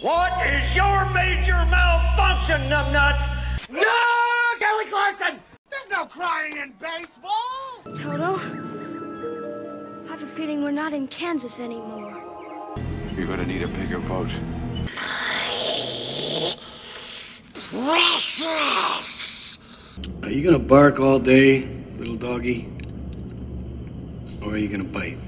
What is your major malfunction, numbnuts? No, Kelly Clarkson! There's no crying in baseball! Toto, I have a feeling we're not in Kansas anymore. You're gonna need a bigger boat. Precious! Are you gonna bark all day, little doggy? Or are you gonna bite?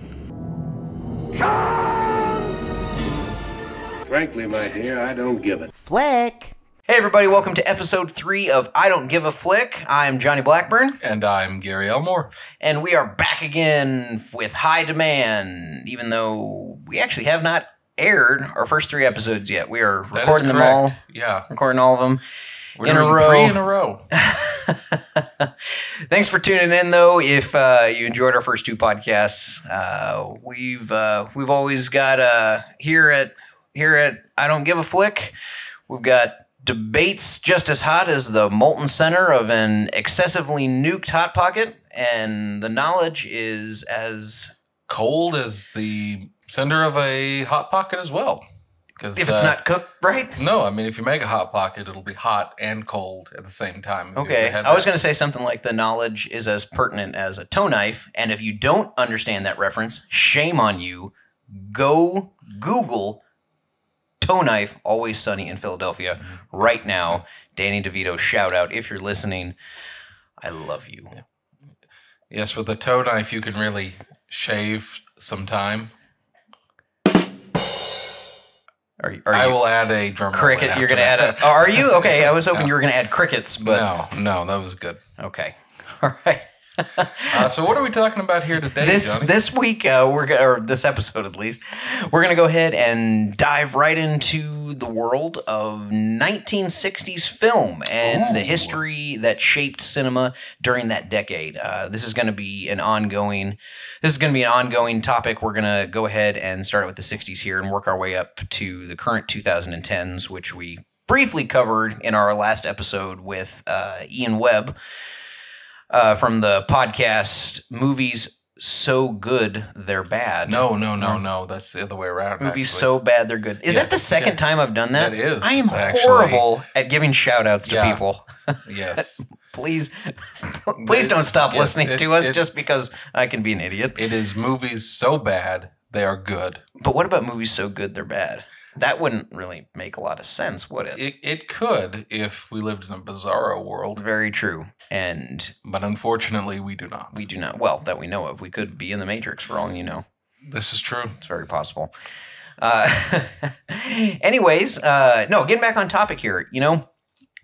Frankly, my dear, I don't give a Flick. Hey, everybody, welcome to episode three of I Don't Give a Flick. I'm Jonny Blackburn, And I'm Gary Elmore. and we are back again with high demand, even though we actually have not aired our first three episodes yet. We are That is recording them all, Yeah. recording all of them. We're In a row. three in a row. Thanks for tuning in, though. If uh, you enjoyed our first two podcasts, uh, we've uh, we've always got uh, here at here at I don't give a flick. We've got debates just as hot as the molten center of an excessively nuked hot pocket, and the knowledge is as Cold as the center of a hot pocket as well. 'Cause, if it's uh, not cooked right. No, I mean if you make a hot pocket, it'll be hot and cold at the same time. Okay, I was going to say something like the knowledge is as pertinent as a toe knife, and if you don't understand that reference, shame on you. Go Google toe knife. Always sunny in Philadelphia right now. Danny DeVito, shout out if you're listening. I love you. Yes, with the toe knife you can really shave some time. Are, you- are I you will add a drum cricket? You're going to add a. Oh, are you okay? I was hoping you were going to add crickets, but no, no, that was good. okay. All right. Uh, so what are we talking about here today, this Jonny? this week uh, we're gonna or this episode at least we're gonna go ahead and dive right into the world of 1960s film and the history that shaped cinema during that decade. Uh, this is gonna be an ongoing this is gonna be an ongoing topic. We're gonna go ahead and start with the 60s here and work our way up to the current 2010s, which we briefly covered in our last episode with uh, Ian Webb uh, from the podcast Movies So Good They're Bad. no, no, no, no. That's the other way around. Movies actually. so bad they're good. Is Yeah, that the second yeah. time I've done that? That is, I am actually. horrible at giving shout outs to Yeah. people. Yes. please, please don't stop listening it- to us it- just because I can be an idiot. It is movies so bad they are good. But what about movies so good they're bad? That wouldn't really make a lot of sense, would it? It, it could if we lived in a bizarro world, Very true. And but unfortunately we do not. we do not, well, that we know of. We could be in the Matrix for all you know. This is true. It's very possible. Uh, anyways, uh, no, getting back on topic here. You know,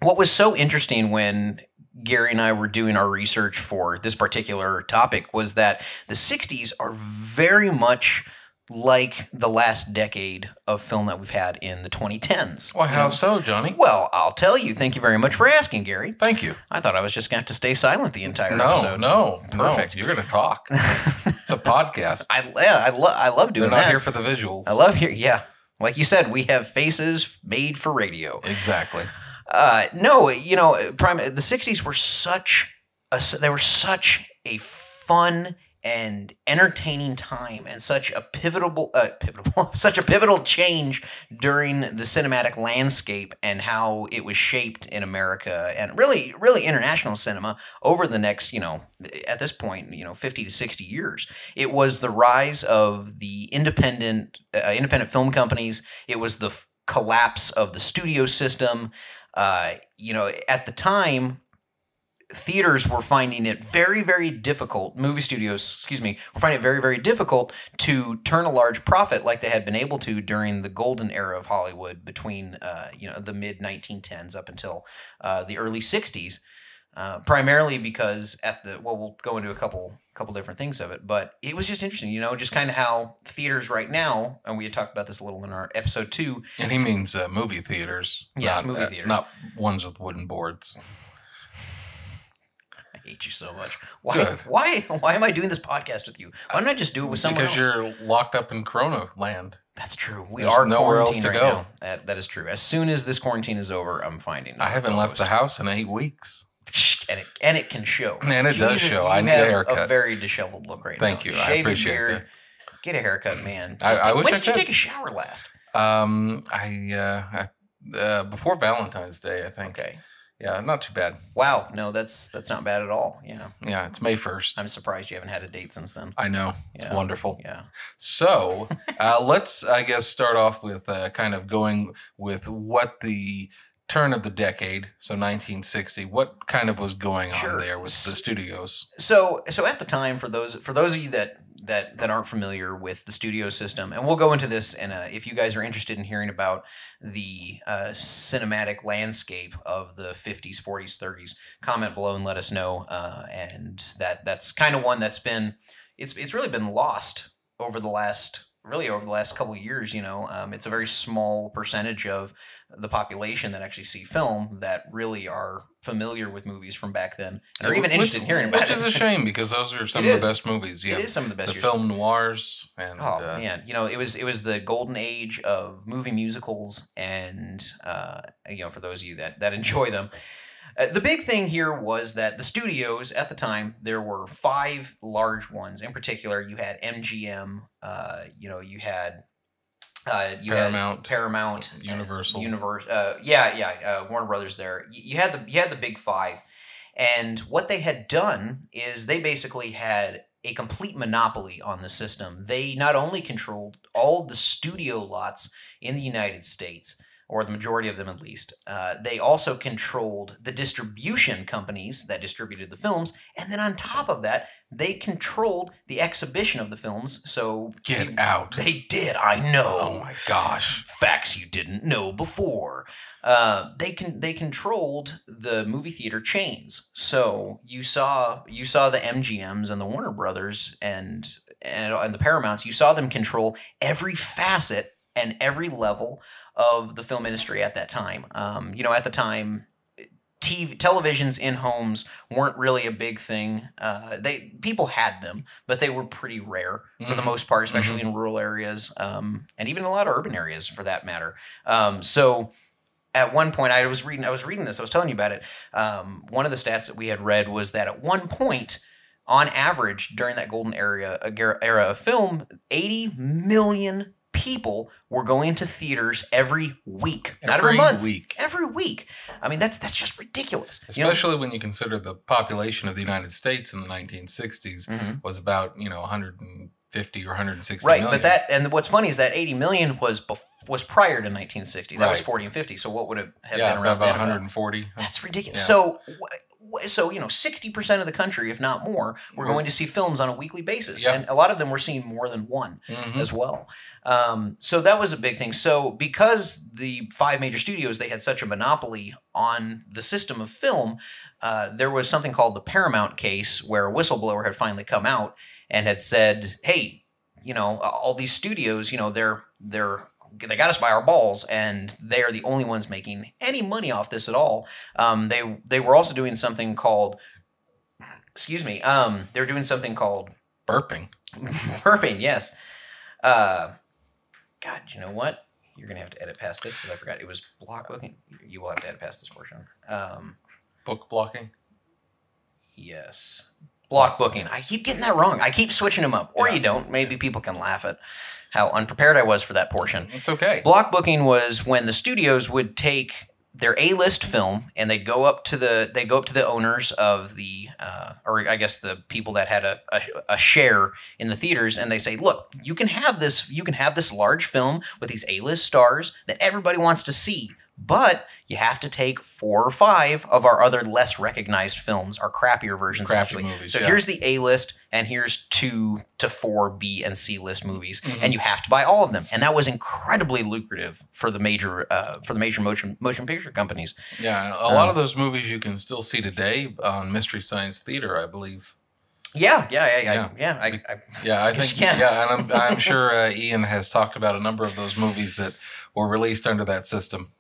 what was so interesting when Gary and I were doing our research for this particular topic was that the 60s are very much like the last decade of film that we've had in the 2010s. Why, how so, Jonny? Well, I'll tell you. Thank you very much for asking, Gary. Thank you. I thought I was just going to have to stay silent the entire No, episode. no, Perfect. No, you're going to talk. it's a podcast. I, yeah, I, lo- I love doing. They're not that. here for the visuals. I love here. Yeah, like you said, we have faces made for radio. Exactly. Uh, no, you know, prime the '60s were such a they were such a fun and entertaining time, and such a pivotal, uh, pivotal, such a pivotal change during the cinematic landscape and how it was shaped in America and really, really international cinema over the next, you know, at this point, you know, 50 to 60 years. It was the rise of the independent, uh, independent film companies. It was the collapse of the studio system. Uh, you know, at the time, theaters were finding it very, very difficult. Movie studios, excuse me, were finding it very, very difficult to turn a large profit like they had been able to during the golden era of Hollywood between, uh, you know, the mid 1910s up until uh, the early 60s. Uh, primarily because at the well, we'll go into a couple couple different things of it, but it was just interesting, you know, just kind of how theaters right now, and we had talked about this a little in our episode two, And he means uh, movie theaters. Yes, not, movie uh, theaters. Not ones with wooden boards. I hate you so much. Why? Good. Why? Why am I doing this podcast with you? Why don't I just do it with someone because else? you're locked up in Corona land. That's true. We There's are nowhere else to right go. now. That, that is true. As soon as this quarantine is over, I'm finding. I haven't left the house in eight weeks. and it and it can show. And it does show. I need a haircut. A very disheveled look right Thank now. Thank you. I Shave your appreciate beard, that. Get a haircut, man. I- I wish when I did you take a shower last? Um, I, uh, I uh, before Valentine's Day, I think. Okay. Yeah, not too bad. Wow. No, that's that's not bad at all. Yeah. Yeah, it's May first. I'm surprised you haven't had a date since then. I know it's Yeah. wonderful. Yeah. So uh, let's, I guess, start off with uh, kind of going with what the turn of the decade, so 1960, what kind of was going on Sure. there with the studios? So so at the time for those for those of you that that that aren't familiar with the studio system. And we'll go into this in a if you guys are interested in hearing about the uh, cinematic landscape of the 50s 40s 30s comment below and let us know uh, and that that's kind of one that's been it's it's really been lost over the last really over the last couple of years you know um, it's a very small percentage of the population that actually see film that really are familiar with movies from back then and are even Which- interested in hearing about it. which is a shame because those are some It of is. the best movies. Yeah, It is some of the best the film noirs and Oh uh, man, you know it was it was the golden age of movie musicals, and uh, you know for those of you that that enjoy them, uh, the big thing here was that the studios at the time there were five large ones. In particular, you had MGM, uh, you know you had uh, you Paramount, had Paramount, uh, Universal. Universe, uh, yeah, yeah, uh, Warner Brothers. There, you, you had the you had the big five, and what they had done is they basically had a complete monopoly on the system. They not only controlled all the studio lots in the United States, or the majority of them at least, uh, they also controlled the distribution companies that distributed the films. And then on top of that, they controlled the exhibition of the films. So Get you- out. They did, I know Oh my gosh. facts you didn't know before. Uh, they can they controlled the movie theater chains. So you saw you saw the MGMs and the Warner Brothers and and, and the Paramounts. You saw them control every facet and every level of the film industry at that time. Um, you know, at the time. TV, televisions in homes weren't really a big thing. Uh, they people had them, but they were pretty rare for the Mhm. most part, especially in rural areas, um, and even a lot of urban areas for that matter. Um, so at one point, I was reading, I was reading this, I was telling you about it. Um, one of the stats that we had read was that at one point, on average, during that golden era era of film, 80 million people were going to theaters every week, not every Every month, week. every week. I mean, that's that's just ridiculous. You know- Especially when you consider the population of the United States in the 1960s Mhm. was about, you know, 150 or 160 right million. but that and what's funny is that 80 million was bef- was prior to 1960 that was Right. 40 and 50 so what would it have yeah, been around about then? 140. that's ridiculous Yeah. so wh- wh- so you know 60% of the country if not more were going to see films on a weekly basis and a lot of them were seeing more than one Mhm. as well um, so that was a big thing so because the five major studios they had such a monopoly on the system of film uh, there was something called the paramount case where a whistleblower had finally come out and had said hey you know all these studios you know they're they're they got us by our balls and they are the only ones making any money off this at all um, they they were also doing something called excuse me um, they were doing something called Burping. burping yes uh, god you know what you're gonna have to edit past this because i forgot it was block booking you will have to edit past this portion um, Book blocking. Yes. Block booking. I keep getting that wrong. I keep switching them up. Or Yeah. you don't. Maybe people can laugh at how unprepared I was for that portion. It's okay. Block booking was when the studios would take their A-list film and they'd go up to the they go up to the owners of the uh, or I guess the people that had a, a, a share in the theaters and they say, look, you can have this you can have this large film with these A-list stars that everybody wants to see, but you have to take four or five of our other less recognized films, our crappier versions. Crappy essentially. movies, So yeah. here's the A list, and here's two to four B and C list movies, Mhm. and you have to buy all of them. And that was incredibly lucrative for the major uh, for the major motion motion picture companies. Yeah, a Um, lot of those movies you can still see today on Mystery Science Theater, I believe. Yeah, yeah, yeah, yeah. Yeah. yeah I, I, Yeah, I think. Yeah, and I'm, I'm sure uh, Ian has talked about a number of those movies that were released under that system.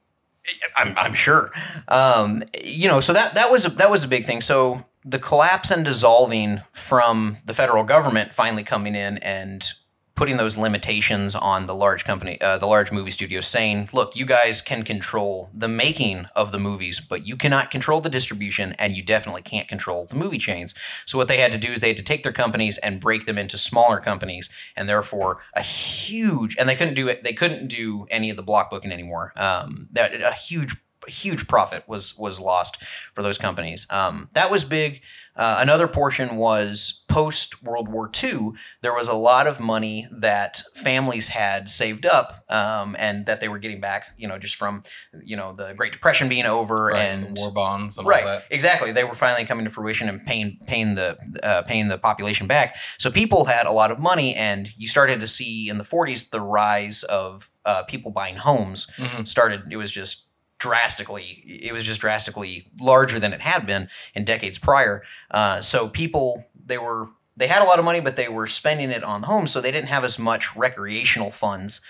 I'm, I'm sure. Um, you know, so that that was a, that was a big thing. So the collapse and dissolving from the federal government finally coming in and putting those limitations on the large company, uh, the large movie studios, saying, "Look, you guys can control the making of the movies, but you cannot control the distribution, and you definitely can't control the movie chains." So what they had to do is they had to take their companies and break them into smaller companies, and therefore a huge. And they couldn't do it. They couldn't do any of the block booking anymore. Um, that a huge huge profit was was lost for those companies. Um, that was big. Uh, another portion was post World War II. There was a lot of money that families had saved up, um, and that they were getting back. You know, just from you know the Great Depression being over Right, and war bonds and right all that. exactly they were finally coming to fruition and paying paying the uh, paying the population back so people had a lot of money and you started to see in the 40s the rise of uh, people buying homes Mhm. started it was just drastically it was just drastically larger than it had been in decades prior. Uh, so people they were they had a lot of money but they were spending it on homes so they didn't have as much recreational funds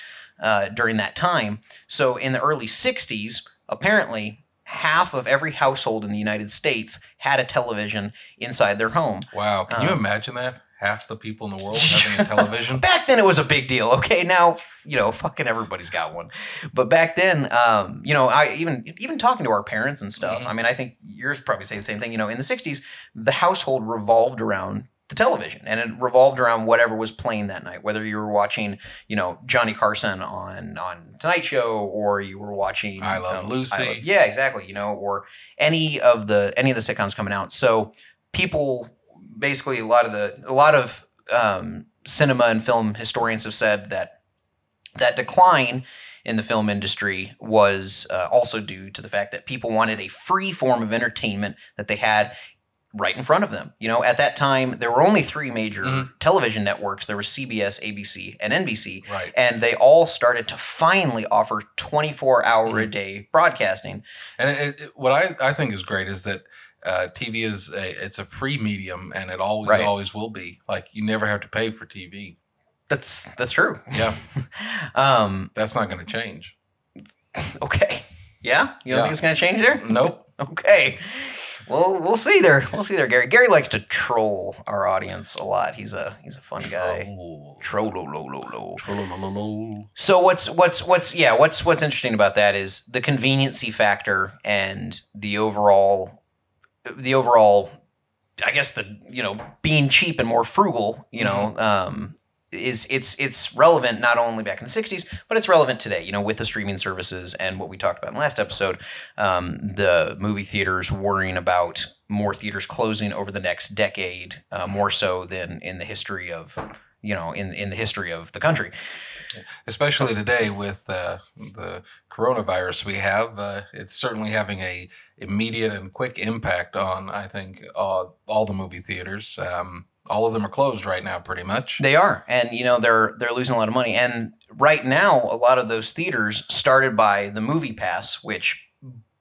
uh, during that time. So in the early 60s apparently half of every household in the united states had a television inside their home. Wow, can you Um, imagine that? Half the people in the world having a television. back then it was a big deal okay now you know fucking everybody's got one but back then um, you know i even even talking to our parents and stuff Mhm. i mean i think yours probably say the same thing you know in the 60s the household revolved around the television and it revolved around whatever was playing that night whether you were watching you know johnny carson on on tonight show or you were watching I Love um, Lucy. Love- yeah exactly you know or any of the any of the sitcoms coming out so people basically a lot of the a lot of um, cinema and film historians have said that that decline in the film industry was uh, also due to the fact that people wanted a free form of entertainment that they had right in front of them. You know, at that time there were only three major Mhm. television networks. There was CBS, ABC, and NBC. Right. And they all started to finally offer 24 hour a Mhm. day broadcasting. And it, it, what I, I think is great is that uh, TV is a it's a free medium, and it always Right. always will be. Like you never have to pay for TV. That's that's true. Yeah, um, that's not going to change. okay. Yeah? You don't Yeah. think it's going to change there? Nope. Okay. Well, we'll see there. We'll see there, Gary. Gary likes to troll our audience a lot. He's a he's a fun guy. Troll lo lo lo lo. So what's what's what's yeah what's what's interesting about that is the conveniency factor and the overall the overall I guess the you know being cheap and more frugal you know um, is it's it's relevant not only back in the 60s but it's relevant today you know with the streaming services and what we talked about in the last episode um, the movie theaters worrying about more theaters closing over the next decade uh, more so than in the history of you know in in the history of the country especially today with uh, the coronavirus we have uh, it's certainly having a immediate and quick impact on i think uh, all the movie theaters um, all of them are closed right now pretty much They are, and you know they're they're losing a lot of money. And right now, a lot of those theaters started by the MoviePass, which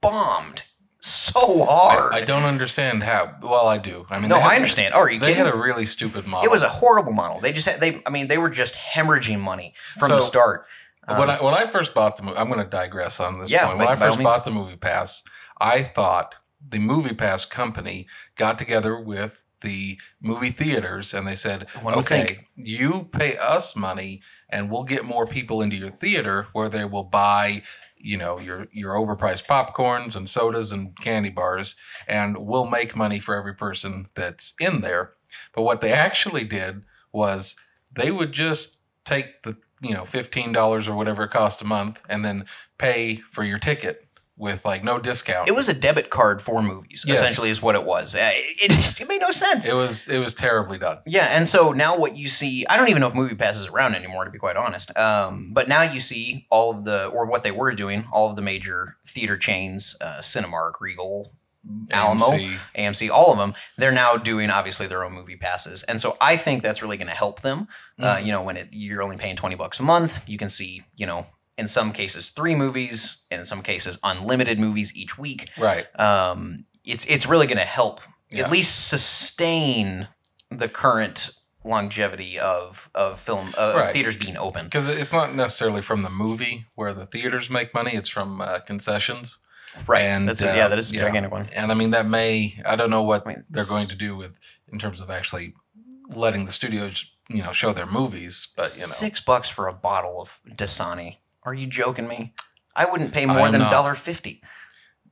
bombed so hard. I, I don't understand how well i do i mean no, had- I understand. Oh, are you they kidding? had a really stupid model it was a horrible model. They just had they. I mean, they were just hemorrhaging money from the start. Um, when I when I first bought the movie, I'm going to digress on this Yeah, point. When I first bought the MoviePass, I thought the MoviePass company got together with the movie theaters and they said, "Okay, you pay us money, and we'll get more people into your theater where they will buy." You know your your overpriced popcorns and sodas and candy bars, and we'll make money for every person that's in there. But what they actually did was they would just take the you know fifteen dollars or whatever it cost a month, and then pay for your ticket with like no discount. it was a debit card for movies. Yes. Essentially, is what it was. Uh, It, just, it made no sense. it was it was terribly done. Yeah, and so now what you see, I don't even know if MoviePass is around anymore, to be quite honest. Um, but now you see all of the, or what they were doing, all of the major theater chains, uh, Cinemark, Regal, Alamo, AMC. AMC, all of them, they're now doing obviously their own movie passes, and so I think that's really going to help them. Uh, you know, when it, you're only paying twenty bucks a month, you can see, you know, in some cases three movies, and in some cases unlimited movies each week. Right. Um, it's it's really going to help Yeah. at least sustain the current longevity of of film of Right. theaters being open. Because it's not necessarily from the movie where the theaters make money; it's from uh, concessions. Right. And, that's uh, yeah, that is a yeah. gigantic one. And I mean, that may I don't know what I mean, they're going to do with in terms of actually letting the studios you know show their movies. But you know, Six bucks for a bottle of Dasani. Are you joking me? I wouldn't pay more I'm than dollar fifty.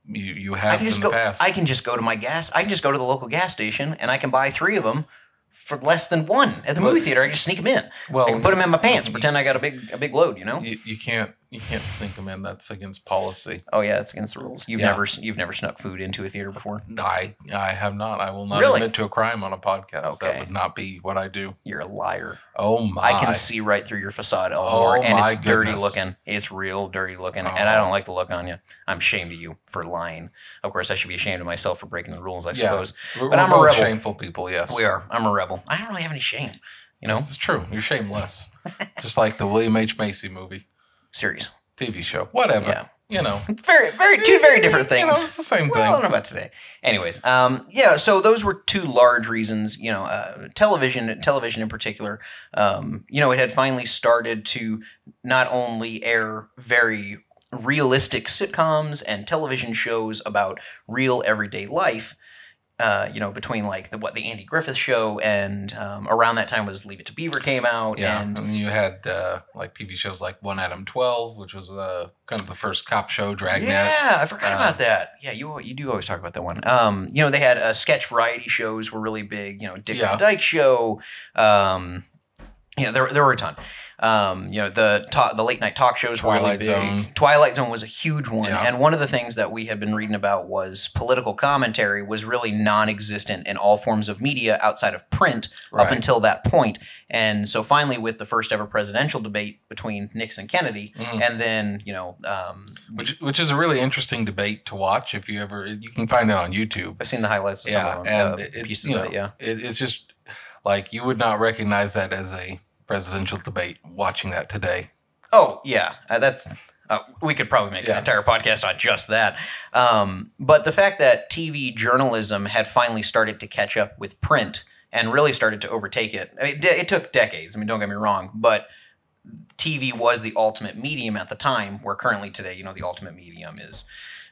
you you I have can just go. the past. I can just go to my gas. I can just go to the local gas station and I can buy three of them for less than one at the Well- movie theater. I just sneak them in. well, I can put them in my pants. you- Pretend I got a big a big load. You know. You, you can't you can't sneak them in. That's against policy. Oh yeah, it's against the rules. You've Yeah. never you've never snuck food into a theater before. I I have not. I will not Really? admit to a crime on a podcast. Okay. That would not be what I do. You're a liar. Oh my! I can see right through your facade, Elmore, Oh, and it's my dirty goodness. looking. It's real dirty looking, and I Oh. don't like the look on you. I'm ashamed of you for lying. Of course, I should be ashamed of myself for breaking the rules. I Yeah. suppose We're, but we're I'm a both rebel. shameful people. Yes, we are. I'm a rebel. I don't really have any shame. You know, It's true. You're shameless. Just like the William H Macy movie, serious. TV show, whatever. Yeah. You know, Very, very, two very different You know, things. it's the same Well, I don't know about today. Anyways, um, yeah. So those were two large reasons. You know, uh, television, television in particular. Um, you know, it had finally started to not only air very realistic sitcoms and television shows about real everyday life. Uh, you know, between like the what the Andy Griffith show and um, around that time was Leave It to Beaver came out, Yeah, and and you had uh, like TV shows like One Adam Twelve, which was uh, kind of the first cop show, Dragnet. Yeah, I forgot Uh, about that. Yeah, you you do always talk about that one. Um, you know, they had uh, sketch variety shows were really big. You know, Dick Yeah. Van Dyke Show. Um, yeah, there there were a ton. Um, you know, the ta- the late night talk shows were Twilight really big. Zone. Twilight Zone was a huge one, Yeah. and one of the things that we had been reading about was political commentary was really non-existent in all forms of media outside of print up until that point. And so finally, with the first ever presidential debate between Nixon and Kennedy, Mhm. and then you know. Um, which which is a really interesting debate to watch. If you ever, you can find it on YouTube. I've seen the highlights of Yeah, some of them, and uh, it, pieces you of know, it. Yeah, it, it's just like you would not recognize that as a presidential debate watching that today. Oh yeah, uh, that's. Uh, we could probably make Yeah. an entire podcast on just that. Um, but the fact that TV journalism had finally started to catch up with print and really started to overtake it. I mean, it, it took decades. I mean, don't get me wrong, but TV was the ultimate medium at the time. Where currently today, you know, the ultimate medium is.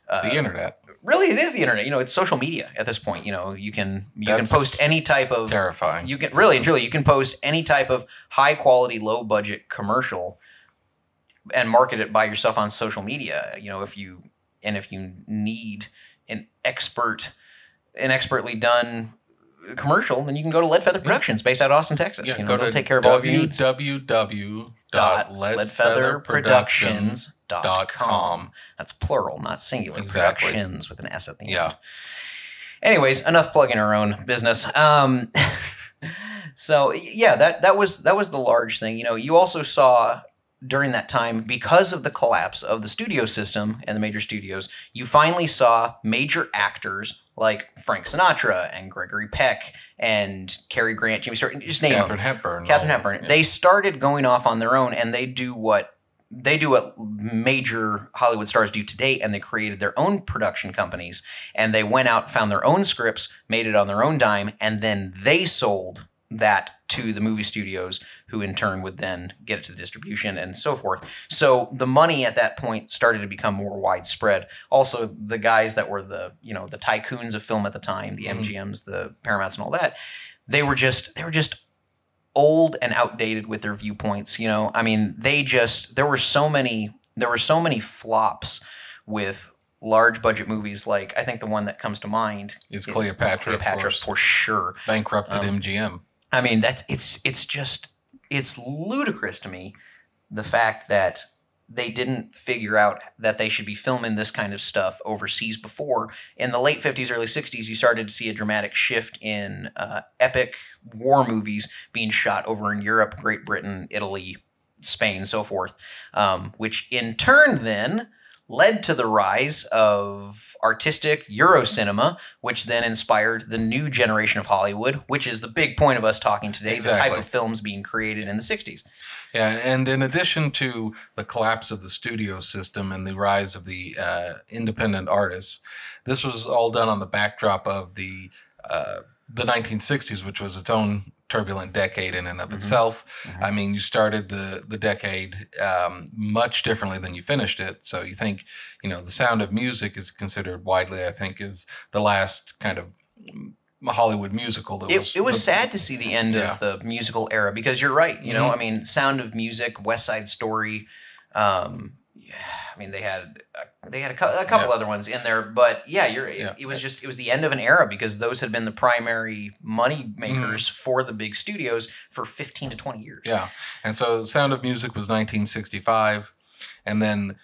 Uh, The internet, really, it is the internet. You know, it's social media at this point. You know, you can you That's can post any type of terrifying. You can really, truly, you can post any type of high quality, low budget commercial and market it by yourself on social media. You know, if you and if you need an expert, an expertly done commercial, then you can go to LeadFeather Productions, based out of Austin, Texas. Yeah, you know, go they'll to take care of all of your needs. www.leadfeatherproductions.com. That's plural, not singular. Exactly. Productions with an S at the Yeah. end. Anyways, enough plugging our own business. Um, so yeah, that that was that was the large thing. You know, you also saw during that time because of the collapse of the studio system and the major studios, you finally saw major actors like Frank Sinatra and Gregory Peck and Cary Grant, Jimmy Stewart, just name Katharine them. Hepburn. Katharine Hepburn. yeah. They started going off on their own, and they do what they do what major Hollywood stars do today, and they created their own production companies, and they went out, found their own scripts, made it on their own dime, and then they sold that to the movie studios, who in turn would then get it to the distribution and so forth. So the money at that point started to become more widespread. Also, the guys that were the you know the tycoons of film at the time, the. MGMs, the Paramounts, and all that, they were just they were just old and outdated with their viewpoints. You know, I mean, they just there were so many there were so many flops with large budget movies. Like I think the one that comes to mind is Cleopatra, Cleopatra for sure. bankrupted Um, MGM. I mean, that's it's it's just it's ludicrous to me the fact that they didn't figure out that they should be filming this kind of stuff overseas before. In the late 50s, early 60s, you started to see a dramatic shift in uh, epic war movies being shot over in Europe, Great Britain, Italy, Spain, so forth, um, which in turn then led to the rise of artistic Euro cinema, which then inspired the new generation of Hollywood, which is the big point of us talking today, the type of films being created in the 60s. Yeah, and in addition to the collapse of the studio system and the rise of the uh, independent artists, this was all done on the backdrop of the uh, the 1960s, which was its own turbulent decade in and of Mhm. itself. Mhm. I mean, you started the the decade um, much differently than you finished it. So you think, you know, the Sound of Music is considered widely, I think, is the last kind of Hollywood musical. That it, was, it was sad to see the end Yeah. of the musical era because you're right. You know, Mhm. I mean, Sound of Music, West Side Story. Um, yeah, I mean, they had a, they had a, a couple Yeah. other ones in there, but yeah, you're. It, Yeah. it was just it was the end of an era because those had been the primary money makers for the big studios for 15 to 20 years. Yeah, and so Sound of Music was 1965, and then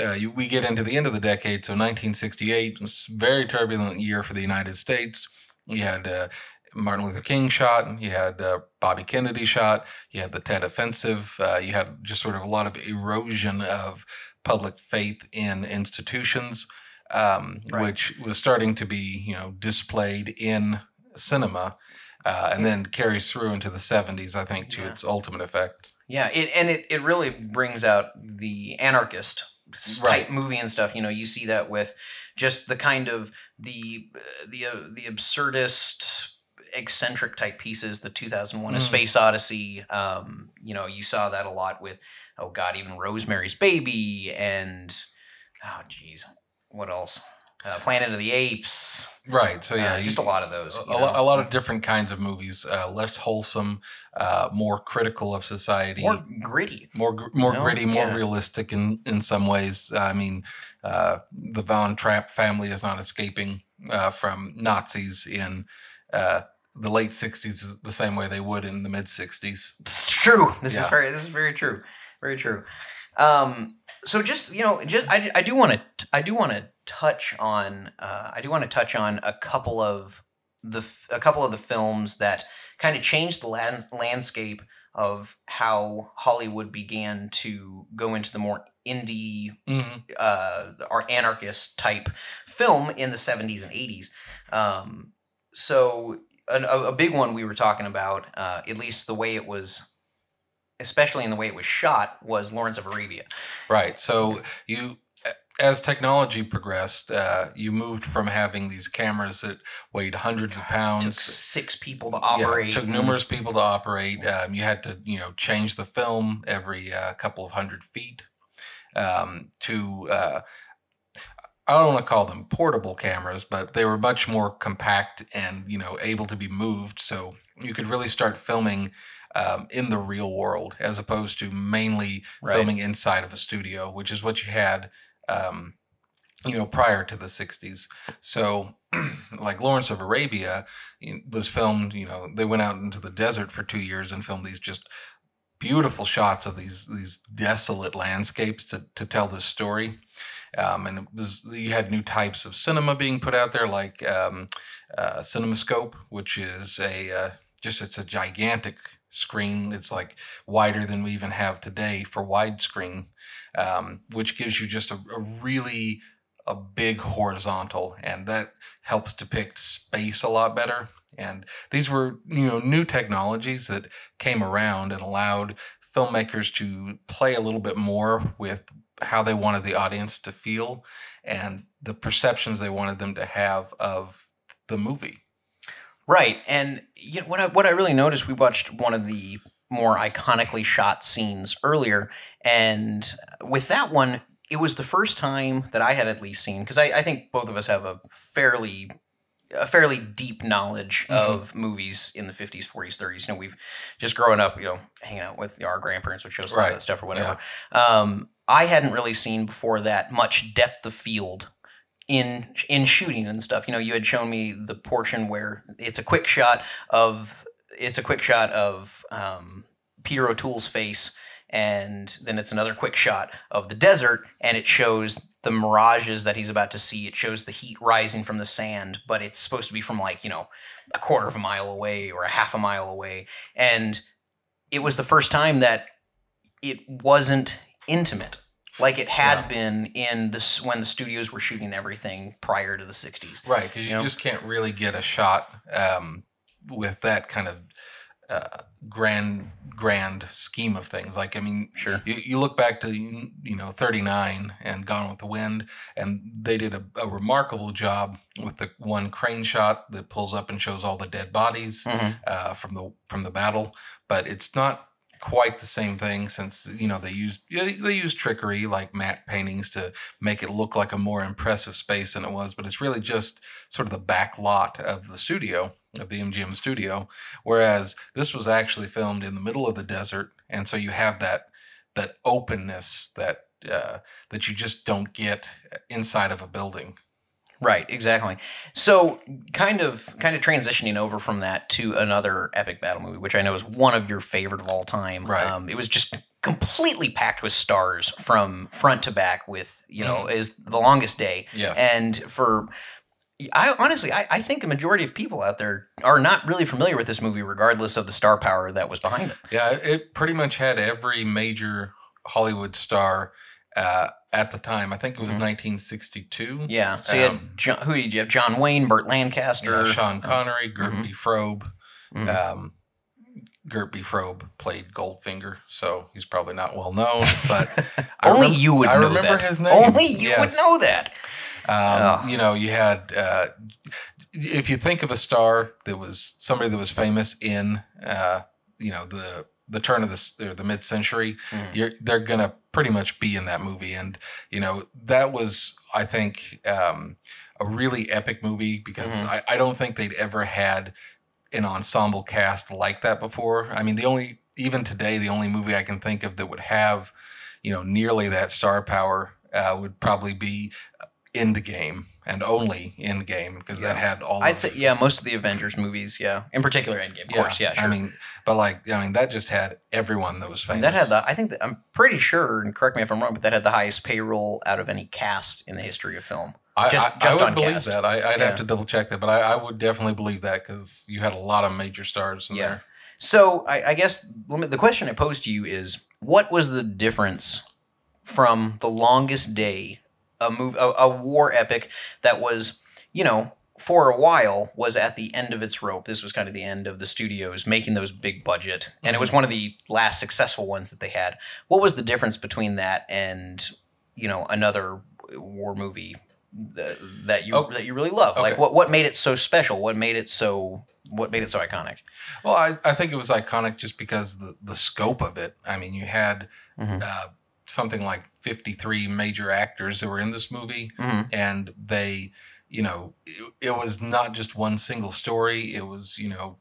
uh, you, we get into the end of the decade. So 1968 was a very turbulent year for the United States. You had uh, Martin Luther King shot, you had uh, Bobby Kennedy shot, you had the Tet Offensive, uh, you had just sort of a lot of erosion of public faith in institutions, um, Right. which was starting to be you know displayed in cinema. Uh, and then carries through into the 70s, I think, to Yeah. its ultimate effect. Yeah, it, and it, it really brings out the anarchist type Right. movie and stuff. You know, you see that with just the kind of the uh, the uh, the absurdist eccentric type pieces the 2001 a Mm. space odyssey um you know you saw that a lot with oh god even rosemary's baby and oh geez what else uh, planet of the apes Right. So yeah, uh, you- just a lot of those a, lot, a lot of different kinds of movies, uh, less wholesome, uh, more critical of society, more gritty more gr- more know? gritty, more Yeah. realistic in in some ways. I mean, uh, the Von Trapp family is not escaping uh, from Nazis in uh, the late '60s the same way they would in the mid '60s. It's true. This is very this is very true. Very true. Um, so just you know, just I, I do want to I do want to touch on uh, I do want to touch on a couple of the a couple of the films that kind of changed the land, landscape of how Hollywood began to go into the more indie hmm uh, or anarchist type film in the 70s and 80s. Um, so a, a big one we were talking about, uh, at least the way it was, especially in the way it was shot, was Lawrence of Arabia. Right. So you, as technology progressed, uh, you moved from having these cameras that weighed hundreds of Took pounds. six people to Yeah, operate. took numerous people to operate. Um, you had to, you know, change the film every uh, couple of hundred feet. Um, to uh, I don't want to call them portable cameras, but they were much more compact and you know able to be moved, so you could really start filming um, in the real world as opposed to mainly Right. filming inside of a studio, which is what you had. Um, you know, prior to the 60s. So, like Lawrence of Arabia was filmed, you know, they went out into the desert for two years and filmed these just beautiful shots of these these desolate landscapes to, to tell this story. Um, and was you had new types of cinema being put out there, like um, uh, CinemaScope, which is a uh, just it's a gigantic screen. It's like wider than we even have today for widescreen, um, which gives you just a, a really a big horizontal, and that helps depict space a lot better. And these were you know new technologies that came around and allowed filmmakers to play a little bit more with how they wanted the audience to feel and the perceptions they wanted them to have of the movie. Right, and you know what I what I really noticed. We watched one of the more iconically shot scenes earlier, and with that one, it was the first time that I had at least seen because I, I think both of us have a fairly a fairly deep knowledge Mhm. of movies in the 50s 40s 30s you know we've just growing up you know hanging out with our grandparents would show us a lot of Right. that stuff or whatever um, i hadn't really seen before that much depth of field in in shooting and stuff you know you had shown me the portion where it's a quick shot of it's a quick shot of um, peter o'toole's face and then it's another quick shot of the desert and it shows the mirages that he's about to see it shows the heat rising from the sand but it's supposed to be from like you know a quarter of a mile away or a half a mile away and it was the first time that it wasn't intimate like it had Yeah. been in this when the studios were shooting everything prior to the 60s Right, because you, You know? just can't really get a shot um, with that kind of uh, grand, grand scheme of things. Like, I mean, Sure. you, you look back to you know 39 and Gone with the Wind, and they did a, a remarkable job with the one crane shot that pulls up and shows all the dead bodies Mhm. uh, from the from the battle. But it's not quite the same thing since you know they used they used trickery like matte paintings to make it look like a more impressive space than it was, but it's really just sort of the back lot of the studio of the MGM studio. Whereas this was actually filmed in the middle of the desert, and so you have that that openness that uh, that you just don't get inside of a building. Right, exactly. So, kind of, kind of transitioning over from that to another epic battle movie, which I know is one of your favorite of all time. Right. Um, it was just completely packed with stars from front to back. With you know, is the longest day. Yes. And for, I honestly, I, I think the majority of people out there are not really familiar with this movie, regardless of the star power that was behind it. Yeah, it pretty much had every major Hollywood star uh, at the time. I think it was 1962. Mm-hmm. Yeah. So you had Um, John, who did you have? John Wayne, Burt Lancaster, Yeah, Sean Connery, mhm. Gert B. Frobe. Mhm. Um, Gert B. Frobe played Goldfinger, so he's probably not well known, but I Only you would I know remember that. his name. Only you would know that. Um, Oh. You know, you had uh, if you think of a star that was somebody that was famous in uh, you know the the turn of the or the mid century, you're they're gonna pretty much be in that movie, and you know that was I think um, a really epic movie because Mhm. I, I don't think they'd ever had an ensemble cast like that before. I mean, the only even today the only movie I can think of that would have you know nearly that star power uh, would probably be Endgame and only Endgame because that had all. I'd of, say yeah, most of the Avengers movies, yeah, in particular Endgame, of course, yeah, sure. I mean, but like, I mean, that just had everyone that was famous. that had the I think that, I'm pretty sure, and correct me if I'm wrong, but that had the highest payroll out of any cast in the history of film. I, just- I, just I would on believe cast. that. I, I'd Yeah. have to double check that, but I, I would definitely believe that because you had a lot of major stars in Yeah. there. So I, I guess me- the question I posed to you is, what was the difference from the longest day, a move, a, a war epic that was, you know, for a while was at the end of its rope. This was kind of the end of the studios making those big budget, and it was one of the last successful ones that they had. What was the difference between that and, you know, another war movie that, that you Oh, that you really love? Like what what made it so special? What made it so what made it so iconic? Well, I, I think it was iconic just because the the scope of it. I mean, you had Mhm. uh, something like fifty three major actors that were in this movie, Mhm. and they, you know, it, it was not just one single story. It was, you know,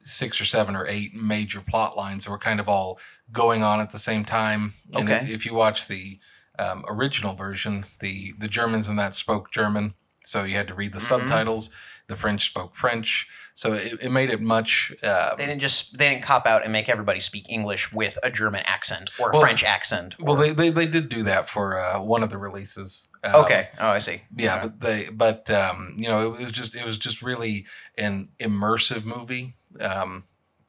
six or seven or eight major plot lines that were kind of all going on at the same time. And Okay. if you watch the um, original version, the the Germans in that spoke German, so you had to read the Mhm. subtitles. The French spoke French, so it, it made it much. Uh, They didn't just they didn't cop out and make everybody speak English with a German accent or a Well- French accent. well, they, they they did do that for uh, one of the releases. Um, okay. Oh, I see. yeah Okay. but they but um you know it was just it was just really an immersive movie um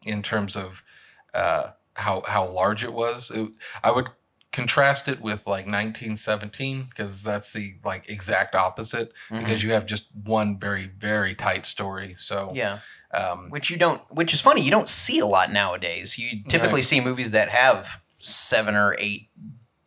in terms of uh how how large it was it, i would contrast it with like 1917 because that's the like exact opposite Mhm. because you have just one very very tight story so yeah, um which you don't. Which is funny. You don't see a lot nowadays. You typically Right. see movies that have seven or eight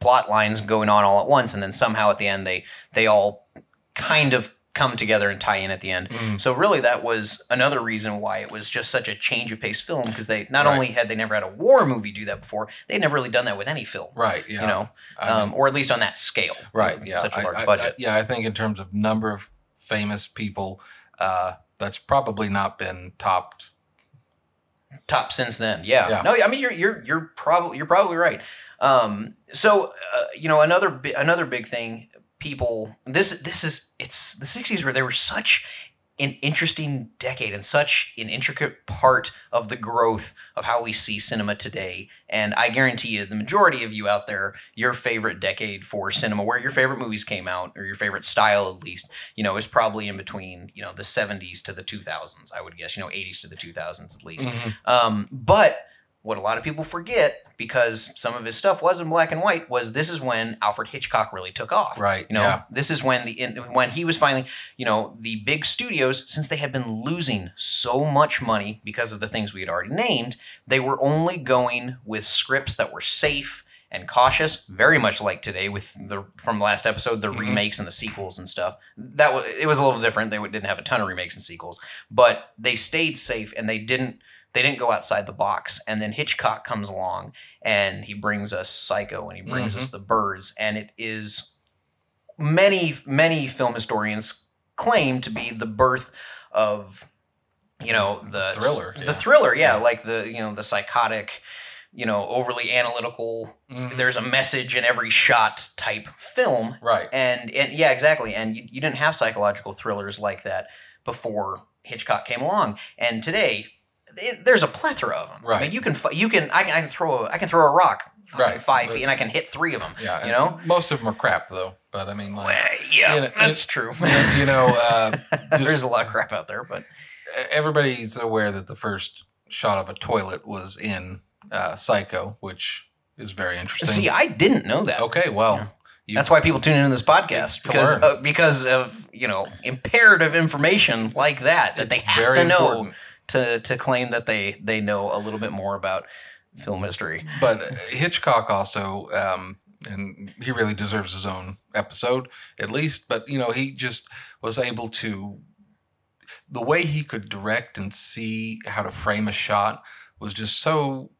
plot lines going on all at once, and then somehow at the end they they all kind of come together and tie in at the end. mm, So really, that was another reason why it was just such a change of pace film because they not Right. only had they never had a war movie do that before, they'd never really done that with any film. right yeah You know, I mean- um, or at least on that scale. Right. Yeah. Such a I- large I- I- budget. yeah, I think in terms of number of famous people, uh, that's probably not been topped. top since then. Yeah. Yeah. No, I mean you're you're you're probably you're probably right. Um, so uh, you know another bi- another big thing. People, this this is it's the '60s where they were such an interesting decade and such an intricate part of the growth of how we see cinema today. And I guarantee you, the majority of you out there, your favorite decade for cinema, where your favorite movies came out, or your favorite style at least, you know, is probably in between, you know, the 70s to the 2000s, I would guess, you know, 80s to the 2000s at least. Um, but what a lot of people forget, because some of his stuff was in black and white, was this is when Alfred Hitchcock really took off. Right. You know, yeah. this is when the when he was finally, you know, the big studios, since they had been losing so much money because of the things we had already named, they were only going with scripts that were safe and cautious, very much like today with the from last episode, the Mhm. remakes and the sequels and stuff. That was it was a little different. They didn't have a ton of remakes and sequels, but they stayed safe and they didn't they didn't go outside the box. And then Hitchcock comes along and he brings us Psycho and he brings us The Birds, and it is many many film historians claim to be the birth of you know the Thriller, the yeah. thriller yeah, like the you know the psychotic you know overly analytical Mhm. there's a message in every shot type film Right. and and yeah exactly and you, you didn't have psychological thrillers like that before hitchcock came along and today it, there's a plethora of them i mean Right. you can you can i can, I can throw a, i can throw a rock Right. five But- feet and i can hit three of them Yeah. you know most of them are crap though. But I mean, like, Well, yeah You know, that's true you know, uh, there's a lot of crap out there but everybody's aware that the first shot of a toilet was in uh, Psycho, which is very interesting. see i didn't know that okay, well, Yeah. you, that's why people tune into this podcast because uh, because of you know imperative information like that that it's they have to know important. To to claim that they they know a little bit more about film history. But Hitchcock also, um, and he really deserves his own episode at least. But you know, he just was able to. The way he could direct and see how to frame a shot was just so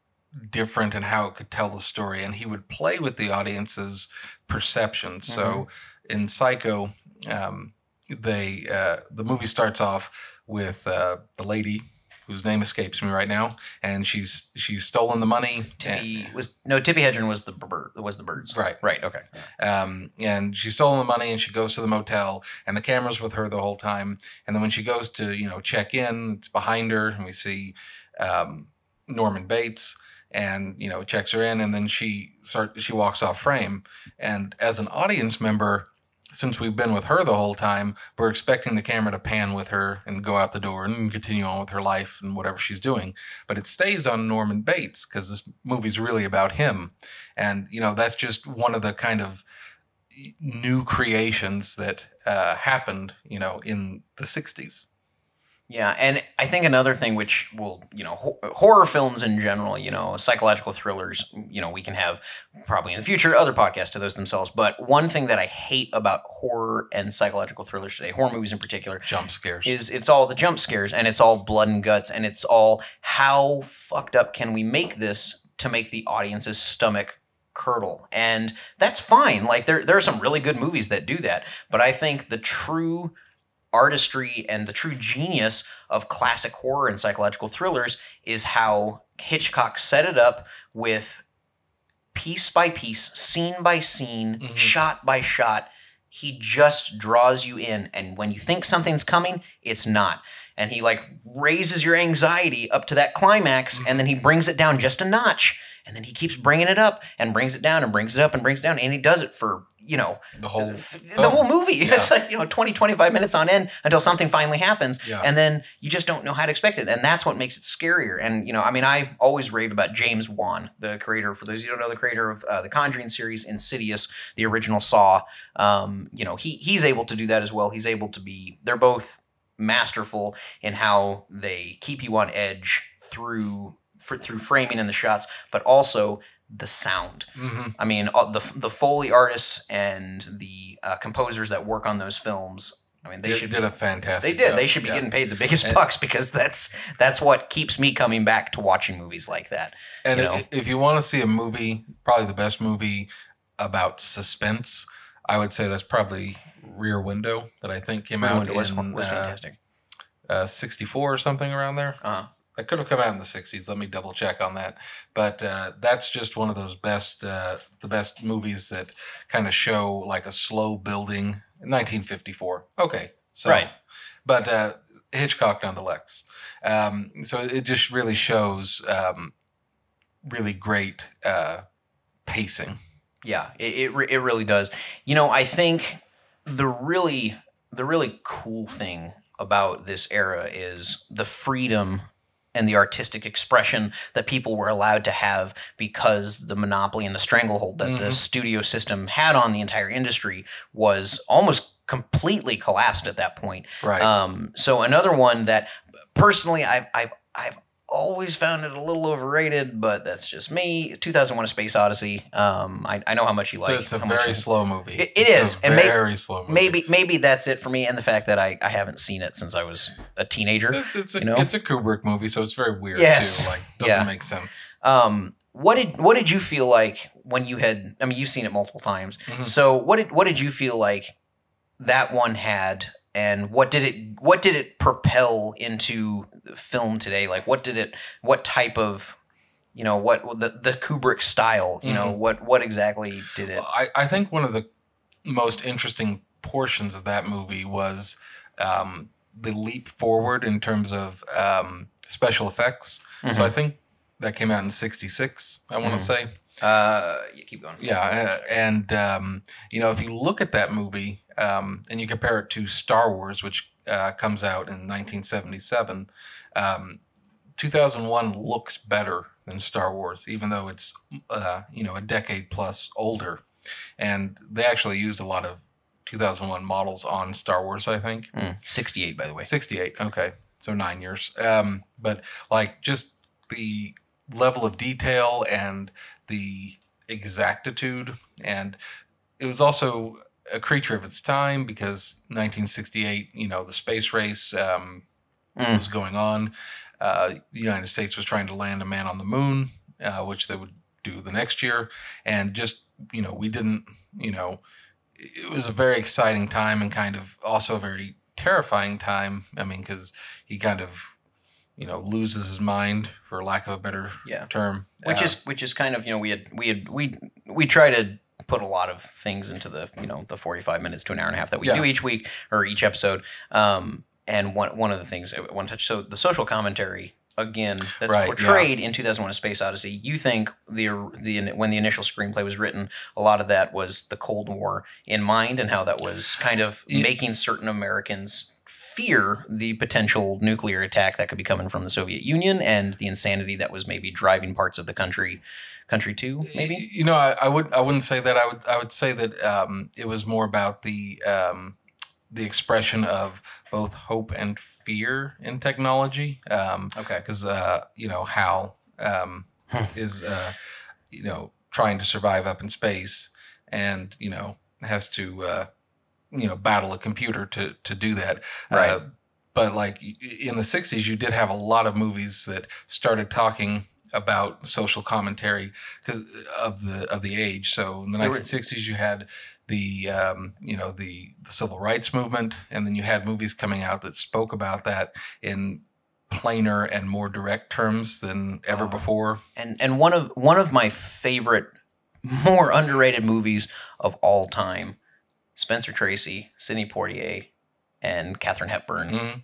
different in how it could tell the story, and he would play with the audience's perception. So in Psycho, um, they uh, the movie starts off with uh, the lady whose name escapes me right now, and she's she's stolen the money. and- Tippi was no Tippi Hedren was the bird was the birds. Right. Right. Okay. um, and she's stolen the money and she goes to the motel and the camera's with her the whole time and then when she goes to you know check in it's behind her and we see um, norman bates and you know checks her in and then she start she walks off frame and as an audience member since we've been with her the whole time we're expecting the camera to pan with her and go out the door and continue on with her life and whatever she's doing. But it stays on norman bates because this movie's really about him. And you know that's just one of the kind of new creations that uh, happened you know in the 60s Yeah, and I think another thing which will, you know, ho- horror films in general, you know, psychological thrillers, you know, we can have probably in the future other podcasts to those themselves. But one thing that I hate about horror and psychological thrillers today, horror movies in particular, jump scares is it's all the jump scares and it's all blood and guts and it's all how fucked up can we make this to make the audience's stomach curdle and that's fine like there there are some really good movies that do that but i think the true artistry and the true genius of classic horror and psychological thrillers is how Hitchcock set it up with piece by piece, scene by scene, Mhm. shot by shot. He just draws you in, and when you think something's coming, it's not. And he like raises your anxiety up to that climax, and then he brings it down just a notch, and then he keeps bringing it up and brings it down and brings it up and brings it down, and he does it for you know the whole the whole movie. Yeah. It's like, you know, 20, 25 minutes on end until something finally happens. Yeah. And then you just don't know how to expect it. And that's what makes it scarier. And, you know, I mean, I always rave about James Wan, the creator, for those of you who don't know, the creator of uh, the Conjuring series, Insidious, the original Saw. Um, you know, he he's able to do that as well. He's able to be, they're both masterful in how they keep you on edge through for, through framing and the shots, but also the sound. Mhm. I mean, all the the Foley artists and the uh, composers that work on those films. I mean, they did, should did be, a fantastic they did. job. They should be Yeah. getting paid the biggest And- bucks because that's that's what keeps me coming back to watching movies like that. and you know. if you want to see a movie probably the best movie about suspense i would say that's probably rear window that i think came Rear out Window was, in was uh, fantastic. uh, 64 or something around there Uh, That could have come out in the '60s. Let me double check on that. But uh, that's just one of those best, uh, the best movies that kind of show like a slow building. 1954. Okay, so Right. But uh, Hitchcock nonetheless. Um, so it just really shows um, really great uh, pacing. Yeah, it it, it really does. You know, I think the really the really cool thing about this era is the freedom and the artistic expression that people were allowed to have because the monopoly and the stranglehold that the Mhm. studio system had on the entire industry was almost completely collapsed at that point. Right. Um, so another one that personally I've, I've, I've always found it a little overrated, but that's just me. 2001: A Space Odyssey. Um, I, I know how much you So like. it's a how very you- slow movie. It- it It's is, and may- very slow movie. Maybe maybe that's it for me, and the fact that I, I haven't seen it since I was a teenager. It's, it's a you know? it's a Kubrick movie, so it's very weird Yes. too. Like doesn't Yeah. make sense. Um, what did what did you feel like when you had? I mean, you've seen it multiple times. Mhm. So what did what did you feel like that one had, and what did it what did it propel into film today? Like, what did it? What type of you know what the the Kubrick style? You know what what exactly did it? I, I think one of the most interesting portions of that movie was um, the leap forward in terms of um, special effects. So I think that came out in '66. I want to say. Uh, yeah, keep going. Yeah, uh, and um, you know, if you look at that movie um, and you compare it to Star Wars, which uh, comes out in 1977, um, 2001 looks better than Star Wars, even though it's uh, you know a decade plus older. And they actually used a lot of 2001 models on Star Wars, I think. Mm, Sixty-eight, by the way. 68. Okay. So nine years. Um, but like just the level of detail and the exactitude. And it was also a creature of its time because 1968, you know, the space race um, Mm. was going on. Uh, the United States was trying to land a man on the moon, uh, which they would do the next year. And just, you know, we didn't, you know, it was a very exciting time and kind of also a very terrifying time. I mean, because he kind of, you know, loses his mind for lack of a better Yeah. term. which Uh, is which is kind of you know we had we had we we try to put a lot of things into the you know the 45 minutes to an hour and a half that we Yeah. do each week or each episode um and one one of the things I want to touch so the social commentary again that's Right, yeah. portrayed in 2001 a space odyssey you think the the when the initial screenplay was written a lot of that was the cold war in mind and how that was kind of Yeah. making certain americans fear the potential nuclear attack that could be coming from the Soviet Union and the insanity that was maybe driving parts of the country country too maybe You know, I, I would I wouldn't say that. I would I would say that um, it was more about the um, the expression of both hope and fear in technology. Um, okay because uh, you know Hal um, is uh, you know trying to survive up in space, and you know has to uh, you know battle a computer to to do that. Right. Uh, but like in the '60s, you did have a lot of movies that started talking about social commentary 'cause of the of the age. So in the There 1960s, you had the um, you know the the civil rights movement, and then you had movies coming out that spoke about that in plainer and more direct terms than ever Oh. before. and and one of one of my favorite more underrated movies of all time Spencer Tracy Sidney Poitier and Katharine Hepburn Mhm.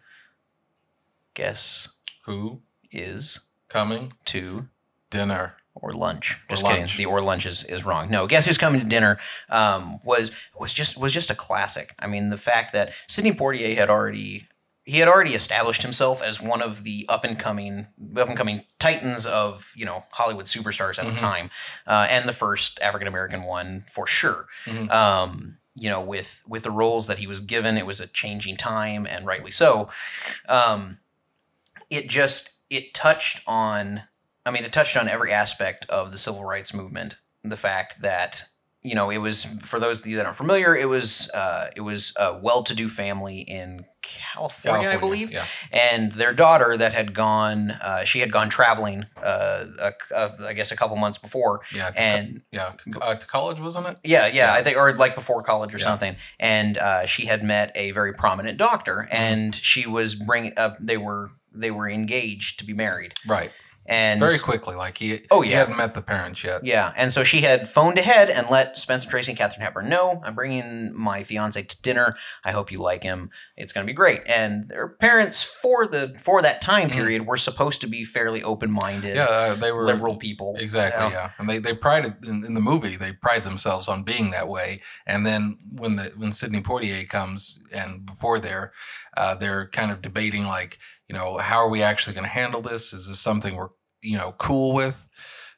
guess Who is coming to dinner? or lunch. Or Just lunch. kidding. The or lunch is, is wrong. No, guess who's coming to dinner um, was was just was just a classic. I mean, the fact that Sidney Poitier had already he had already established himself as one of the up and coming up and coming titans of you know Hollywood superstars at Mhm. the time, uh, and the first African American one for sure. Mhm. Um, you know, with with the roles that he was given, it was a changing time, and rightly so. Um, it just it touched on I mean, it touched on every aspect of the civil rights movement. The fact that you know it was for those of you that aren't familiar, it was uh, it was a well-to-do family in California, I believe, Yeah. and their daughter that had gone, uh, she had gone traveling, uh, I guess a couple months before, Yeah. To, co- and yeah. To, uh, to college, wasn't it? yeah, yeah, Yeah. I think, or like before college or Yeah. something. And uh, she had met a very prominent doctor, Mm-hmm. and she was bringing up. They were they were engaged to be married, Right. And Very quickly. Like he. Oh, He hadn't met the parents yet. Yeah, and so she had phoned ahead and let Spencer Tracy and Katharine Hepburn know, I'm bringing my fiance to dinner. I hope you like him. It's going to be great. And their parents for the for that time Mhm. period were supposed to be fairly open minded, Yeah. uh, they were liberal people. Exactly, you know? yeah, and they they prided in, in the movie. They pride themselves on being that way. And then when the when Sidney Poitier comes and before there, uh, they're kind of debating like, you know, how are we actually going to handle this? Is this something we're you know cool with?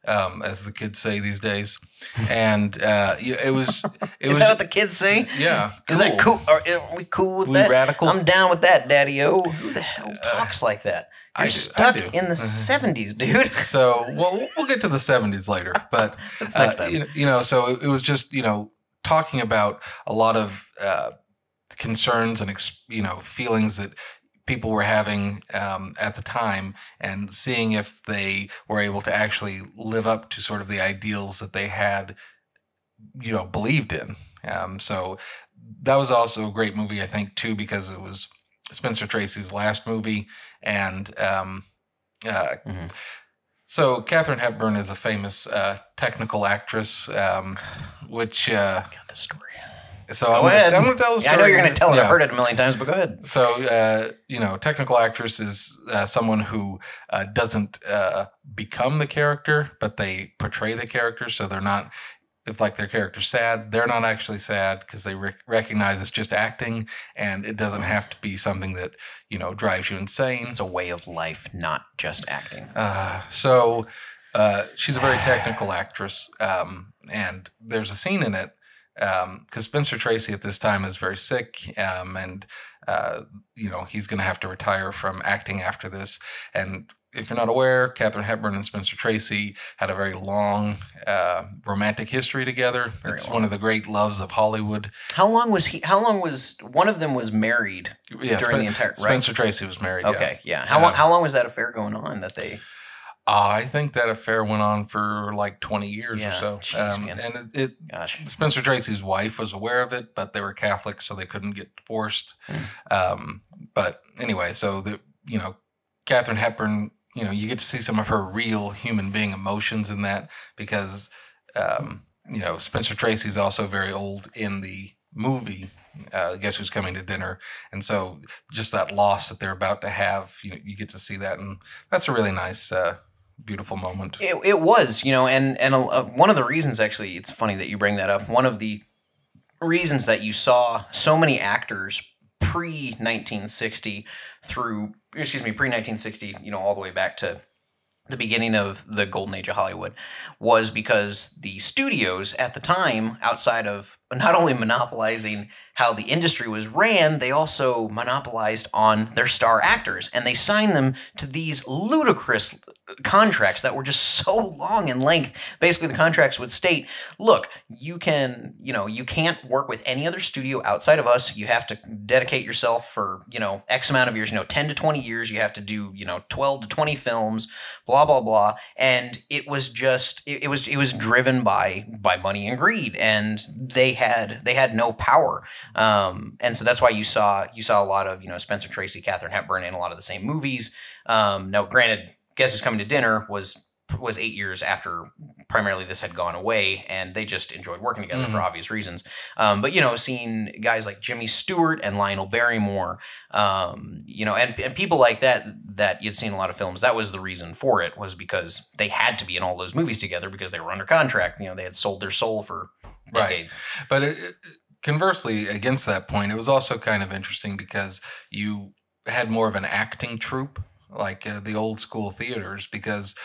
um, as the kids say these days. And uh, it was. It Is was that what the kids say? yeah. Is that cool? Are, are we cool with We that? radical? I'm down with that, Daddy O. Who the hell talks like that? You're I stuck do. in the '70s, dude. So, well, we'll get to the 70s later, but uh, time. You, know, you know, so it, it was just you know talking about a lot of uh, concerns and ex, you know feelings that people were having um, at the time, and seeing if they were able to actually live up to sort of the ideals that they had, you know, believed in. Um, so that was also a great movie, I think, too, because it was Spencer Tracy's last movie, and um, uh, Mhm. so Katharine Hepburn is a famous uh, technical actress, um, which uh, Got the story. So Go I'm gonna. I'm gonna tell the Yeah, story. I know you're going to tell it. Yeah. I've heard it a million times, but go ahead. So, uh, you know, technical actress is uh, someone who uh, doesn't uh, become the character, but they portray the character. So they're not, if like their character's sad, they're not actually sad because they rec- recognize it's just acting and it doesn't have to be something that, you know, drives you insane. It's a way of life, not just acting. Uh, so uh, she's a very technical actress, um, and there's a scene in it because Spencer Tracy at this time is very sick, um, and uh, you know he's going to have to retire from acting after this. And if you're not aware, Katharine Hepburn and Spencer Tracy had a very long uh, romantic history together. Very it's long. one of the great loves of Hollywood. How long was he? How long was one of them was married Yeah, during Spen- the entire? Right. Spencer Tracy was married. Okay, yeah. How Uh, long? How long was that affair going on? That they? Uh, I think that affair went on for like 20 years Yeah, or so. um, and it, it. Spencer Tracy's wife was aware of it, but they were Catholic, so they couldn't get divorced. Hmm. Um, but anyway, so the you know, Katharine Hepburn, you know, you get to see some of her real human being emotions in that because um, you know Spencer Tracy's also very old in the movie. Uh, Guess who's coming to dinner? And so just that loss that they're about to have, you know, you get to see that, and that's a really nice, uh, beautiful moment. It, it was, you know, and and uh, one of the reasons actually, it's funny that you bring that up. One of the reasons that you saw so many actors pre 1960 through, excuse me, pre 1960, you know, all the way back to the beginning of the golden age of Hollywood was because the studios at the time, outside of not only monopolizing how the industry was ran, they also monopolized on their star actors and they signed them to these ludicrous contracts that were just so long in length. Basically, the contracts would state, look, you can, you know, you can't work with any other studio outside of us. You have to dedicate yourself for, you know, X amount of years, you know, 10 to 20 years. You have to do, you know, 12 to 20 films, blah, blah, blah. And it was just, it, it was, it was driven by, by money and greed. And they had, they had no power. Um, and so that's why you saw, you saw a lot of, you know, Spencer Tracy, Katharine Hepburn in a lot of the same movies. Um, now, granted, Guess Who's Coming to Dinner was was eight years after primarily this had gone away, and they just enjoyed working together for Mhm. obvious reasons. Um, but you know, seeing guys like Jimmy Stewart and Lionel Barrymore, um, you know, and, and people like that that you'd seen a lot of films, that was the reason for it was because they had to be in all those movies together because they were under contract. You know, they had sold their soul for Right. decades. But it, it- conversely, against that point, it was also kind of interesting because you had more of an acting troupe, like uh, the old school theaters, because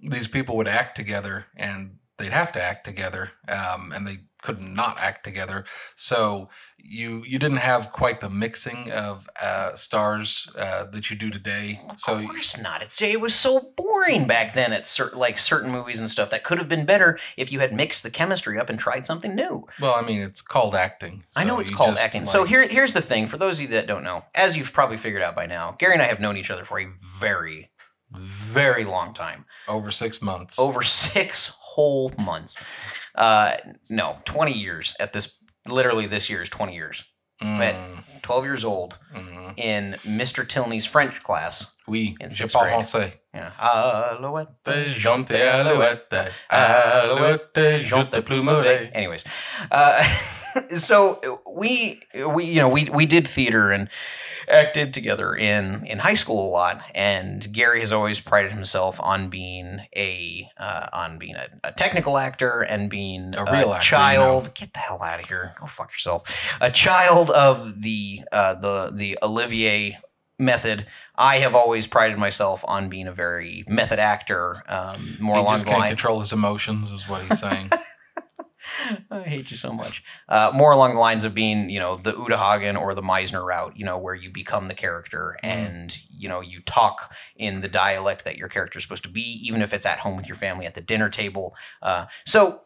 these people would act together and they'd have to act together, um, and they could not act together. So you you didn't have quite the mixing of uh, stars uh, that you do today. So of course not. It's it was so boring back then at certain like certain movies and stuff that could have been better if you had mixed the chemistry up and tried something new. well, I mean, it's called acting. I know it's called acting. So here here's the thing for those of you that don't know, as you've probably figured out by now, Gary and I have known each other for a very very long time. over six months. Over 6 whole months. Uh no, 20 years at this literally this year is 20 years. at Mm, 12 years old mm. in Mr. Tilney's French class. Oui, sixth parle grade. français. Yeah. Alouette. Jonte alouette, alouette, jonte plus mauvais. Anyways, uh, so we we you know we we did theater and acted together in in high school a lot, and Gary has always prided himself on being a uh, on being a, a technical actor and being A real actor, you child. Get the hell out of here! Go fuck yourself. A child of the uh, the the Olivier method. I have always prided myself on being a very method actor, um, more he along just the can't line. control his emotions, is what he's saying. I hate you so much. Uh, more along the lines of being, you know, the Uta Hagen or the Meisner route, you know, where you become the character and, you know, you talk in the dialect that your character is supposed to be, even if it's at home with your family at the dinner table. Uh, so,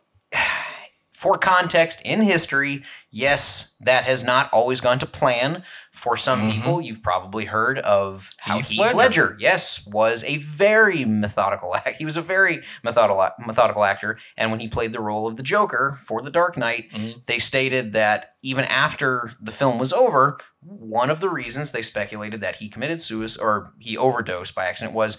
for context, in history, yes, that has not always gone to plan. For some Mhm. people, you've probably heard of how Heath Heath, Ledger. Ledger. yes, was a very methodical act. He was a very methodical methodical actor, and when he played the role of the Joker for The Dark Knight, Mhm. they stated that even after the film was over, one of the reasons they speculated that he committed suicide or he overdosed by accident was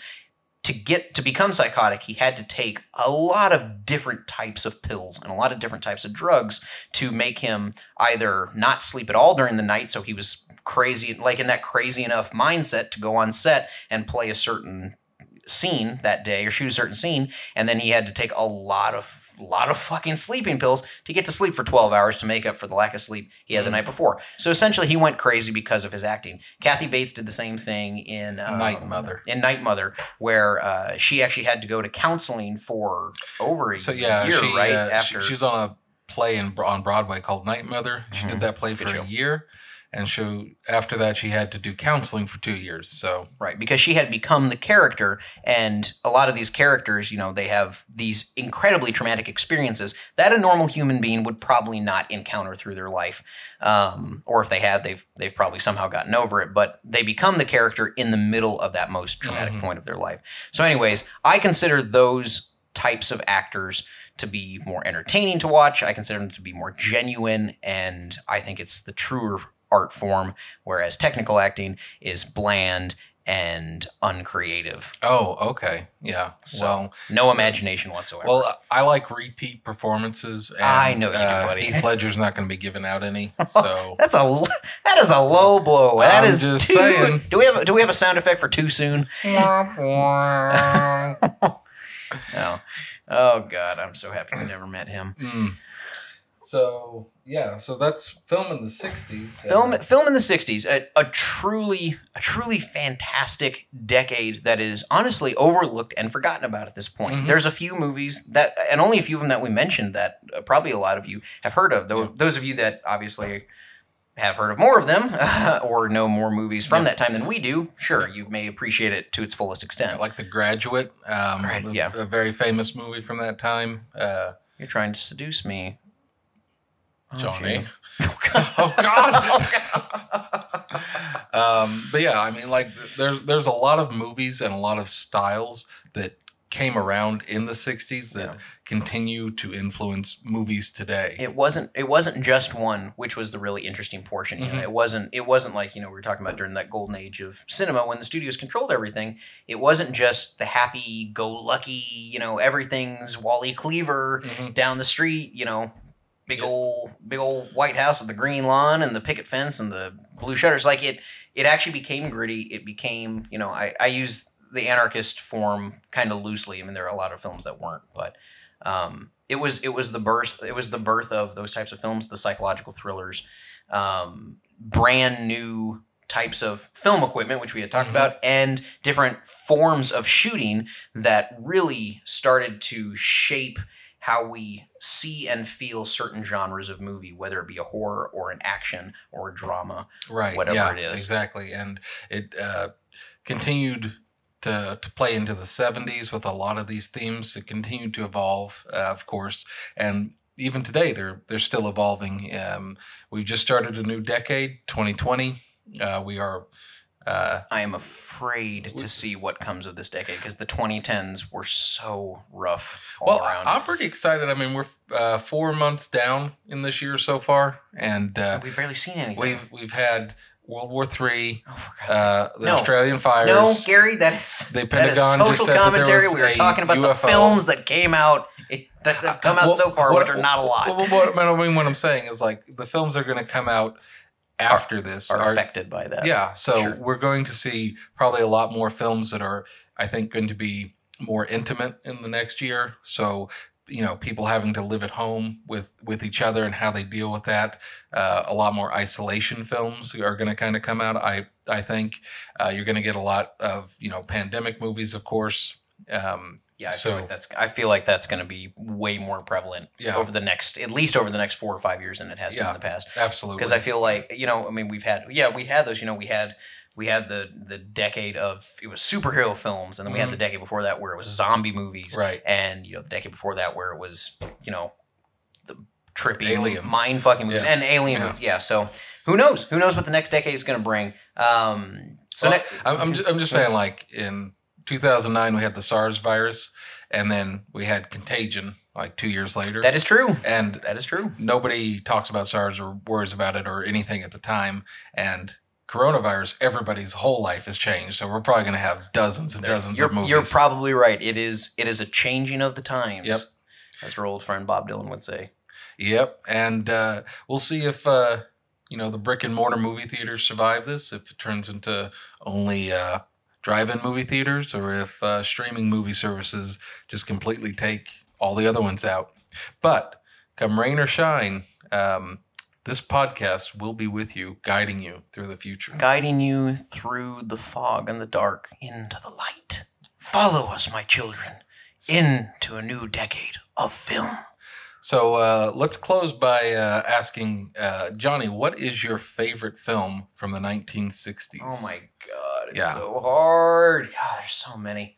to get to become psychotic, he had to take a lot of different types of pills and a lot of different types of drugs to make him either not sleep at all during the night, so he was crazy, like in that crazy enough mindset to go on set and play a certain scene that day or shoot a certain scene, and then he had to take a lot of lot of fucking sleeping pills to get to sleep for 12 hours to make up for the lack of sleep he had the Mhm. night before. So essentially, he went crazy because of his acting. Kathy Bates did the same thing in um, Night Mother. In Night Mother, where uh, she actually had to go to counseling for over a So yeah, year, she, right uh, after. she was on a play in, on Broadway called Night Mother. She Mhm. did that play Good for show. a year, and she after that she had to do counseling for two years. So Right, because she had become the character, and a lot of these characters, you know, they have these incredibly traumatic experiences that a normal human being would probably not encounter through their life, um, or if they had, they've they've probably somehow gotten over it. But they become the character in the middle of that most traumatic Mhm. point of their life. So, anyways, I consider those types of actors to be more entertaining to watch. I consider them to be more genuine, and I think it's the truer art form. Whereas technical acting is bland and uncreative, oh, okay, yeah. So, well, no imagination whatsoever. well, I like repeat performances. And, I know you do, uh, buddy. Heath Ledger's not going to be giving out any. So that's a l- that is a low blow. That I'm is just too- saying. Do we have do we have a sound effect for too soon? No. Oh God, I'm so happy we never met him. Mm. So yeah, so that's film in the '60s. Film film in the '60s, a, a truly a truly fantastic decade that is honestly overlooked and forgotten about at this point. Mhm. There's a few movies that, and only a few of them that we mentioned that uh, probably a lot of you have heard of. Though those of you that obviously have heard of more of them or know more movies from Yeah. that time than we do, sure, you may appreciate it to its fullest extent. like The Graduate, um, Right, a, yeah. a very famous movie from that time. Uh, You're trying to seduce me, Jonny. you? Oh Oh, God. um, but yeah, I mean, like there's there's a lot of movies and a lot of styles that came around in the '60s that Yeah. continue to influence movies today. it wasn't it wasn't just one which was the really interesting portion you know Mhm. it wasn't it wasn't like you know we were talking about during that golden age of cinema when the studios controlled everything it wasn't just the happy go lucky you know everything's wally cleaver Mhm. down the street you know big old big old white house with the green lawn and the picket fence and the blue shutters. Like it it actually became gritty. It became you know i i use the anarchist form kind of loosely. I mean there are a lot of films that weren't but um it was it was the birth it was the birth of those types of films the psychological thrillers um brand new types of film equipment which we had talked Mhm. about and different forms of shooting that really started to shape how we see and feel certain genres of movie whether it be a horror or an action or a drama right whatever yeah, it is. exactly and it uh, continued to, to play into the 70s with a lot of these themes it continued to evolve uh, of course and even today they're they're still evolving um, we've just started a new decade 2020 uh, we are uh, i am afraid to see what comes of this decade because the 2010s were so rough all well around i'm pretty excited i mean we're uh, four months down in this year so far and uh, we've barely seen anything we've we've had world war three oh for God's sake. uh, the No. australian fires No, Gary, that is The that is Pentagon social said that there commentary. We were talking about the UFO. films that came out that have come out Well, so far, what- which are not a lot, Well, what, I mean, what I'm saying is like the films are going to come out after this are are- affected by that. yeah, so Sure. we're going to see probably a lot more films that are, I think, going to be more intimate in the next year. So you know people having to live at home with with each other and how they deal with that. Uh, a lot more isolation films are going to kind of come out. I I think uh, you're going to get a lot of you know pandemic movies, of course. Um, Yeah, I So- feel like that's I feel like that's going to be way more prevalent Yeah. over the next at least over the next four or five years than it has been in the past. absolutely, Because I feel like you know, I mean, we've had yeah, we had those. You know, we had we had the the decade of it was superhero films, and then we had the decade before that where it was zombie movies, Mm-hmm. Right. And you know, the decade before that where it was you know the trippy Alien. mind fucking movies Yeah. and alien Yeah. movies. Yeah. So who knows? Who knows what the next decade is going to bring? Um, so Well, ne- I'm, I'm, just, I'm just saying, like in 2009, we had the SARS virus, and then we had Contagion, like two years later. that is true. and That is true. nobody talks about SARS or worries about it or anything at the time. And coronavirus, everybody's whole life has changed. So we're probably going to have dozens and There- dozens of movies. You're probably right. It is it is a changing of the times. Yep. As our old friend Bob Dylan would say. Yep. And uh, we'll see if, uh, you know, the brick and mortar movie theaters survive this, if it turns into only uh, drive in movie theaters, or if uh, streaming movie services just completely take all the other ones out. But come rain or shine, um, this podcast will be with you, guiding you through the future. Guiding you through the fog and the dark into the light. Follow us, my children, into a new decade of film. So uh, let's close by uh, asking uh, Jonny, what is your favorite film from the 1960s? Oh my god, it's Yeah. so hard. God, there's so many.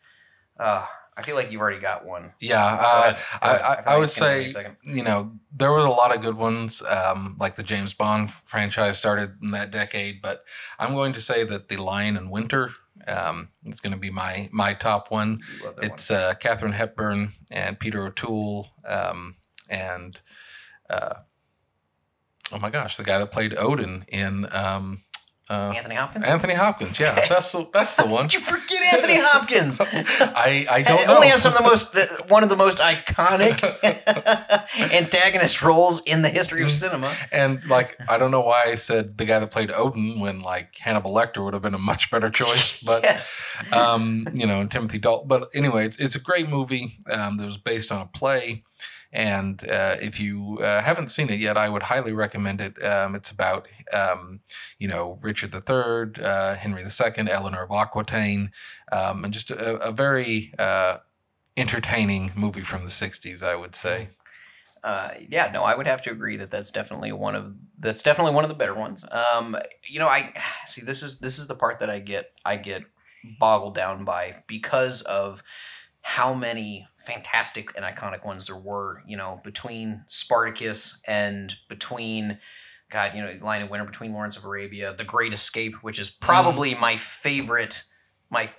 Uh, I feel like you've already got one. Yeah, uh. Go I. I, I would it's say, you know, there were a lot of good ones, um, like the James Bond franchise started in that decade. But I'm going to say that The Lion in Winter um, is going to be my my top one. You love that It's uh, Katharine Hepburn and Peter O'Toole, um, and uh, oh my gosh, the guy that played Odin in um, uh. Anthony Hopkins. Anthony Hopkins. Yeah, that's the, that's the one. Did you forget Anthony Hopkins? I I don't know. only has some of the most, one of the most iconic antagonist roles in the history of cinema. And like, I don't know why I said the guy that played Odin when like Hannibal Lecter would have been a much better choice, but yes, um, you know, Timothy Dalton. But anyway, it's, it's a great movie um, that was based on a play. And uh, if you uh, haven't seen it yet, I would highly recommend it. Um, it's about, um, you know, Richard III, uh, Henry II, Eleanor of Aquitaine, um, and just a, a very uh, entertaining movie from the 60s, I would say. uh, yeah, no, I would have to agree that that's definitely one of that's definitely one of the better ones. Um, you know, I see this is this is the part that I get I get boggled down by because of how many fantastic and iconic ones there were. You know, between Spartacus and between God, you know, Lion in Winter, between Lawrence of Arabia, The Great Escape, which is probably my favorite, my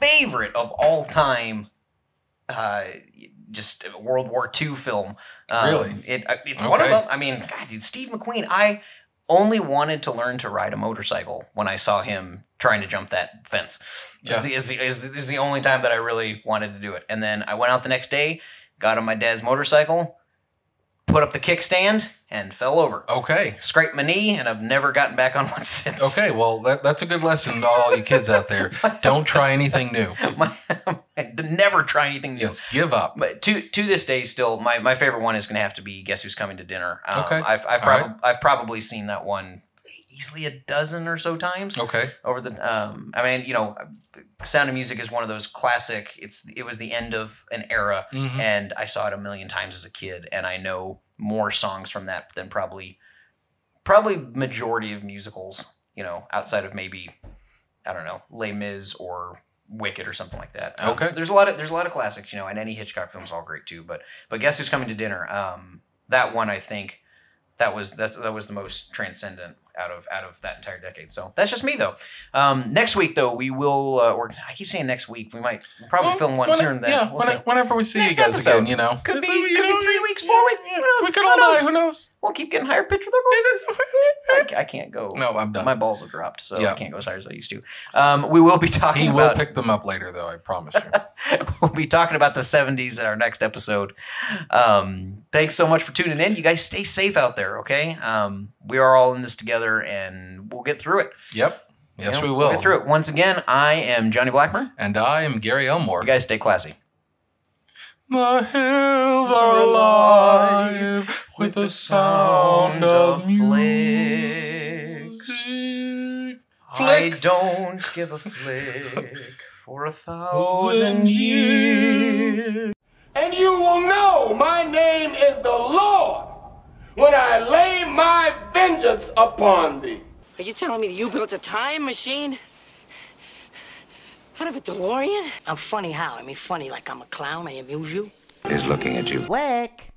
favorite of all time. Uh, just a World War II film. Um, Really? It, uh, it's one of them. I mean, God, dude, Steve McQueen. I only wanted to learn to ride a motorcycle when I saw him trying to jump that fence. Yeah. Is, the, is, the, is, the, is the only time that I really wanted to do it. And then I went out the next day, got on my dad's motorcycle, put up the kickstand, and fell over. Okay. Scraped my knee, and I've never gotten back on one since. Okay, well, that, that's a good lesson to all you kids out there. Don't try anything new. My, never try anything new. Yes, give up. But to to this day, still my, my favorite one is going to have to be Guess Who's Coming to Dinner. Um, Okay. I've I've, All right. prob- I've probably seen that one easily a dozen or so times Okay. over the. Um, I mean, you know, Sound of Music is one of those classic. It's it was the end of an era, Mhm. and I saw it a million times as a kid, and I know more songs from that than probably probably majority of musicals. You know, outside of maybe I don't know Les Mis or Wicked or something like that. Um, Okay. so there's a lot of there's a lot of classics, you know, and any Hitchcock film's all great too. But but guess who's coming to dinner? Um, that one I think that was that's, that was the most transcendent out of out of that entire decade. So that's just me though. Um, next week though we will uh, or I keep saying next week we might we'll probably Well, film one when- sooner than Yeah, we'll when- whenever we see Next you guys episode. again, you know. Could be- could be three weeks, four weeks, who knows? We could all knows? die. Who knows? We'll keep getting higher pitch with our voices. I, I can't go. No, I'm done. My balls have dropped, so Yeah. I can't go as high as I used to. Um, we will be talking He will pick them up later, though. I promise you. we'll be talking about the 70s in our next episode. Um, thanks so much for tuning in. You guys stay safe out there, okay? Um, we are all in this together, and we'll get through it. yep. Yes, You know, we will. We'll get through it. Once again, I am Jonny Blackburn. And I am Gary Elmore. You guys stay classy. The hills are alive with the sound of flicks. music. I don't give a flick for a Thousand thousand years. years. And you will know my name is the Lord when I lay my vengeance upon thee. Are you telling me you built a time machine? Out of a DeLorean? I'm funny how? I mean, funny like I'm a clown. I amuse you. Is looking at you. Flick.